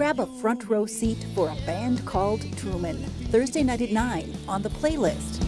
grab a front row seat for a band called Truman. Thursday night at 9 on the playlist.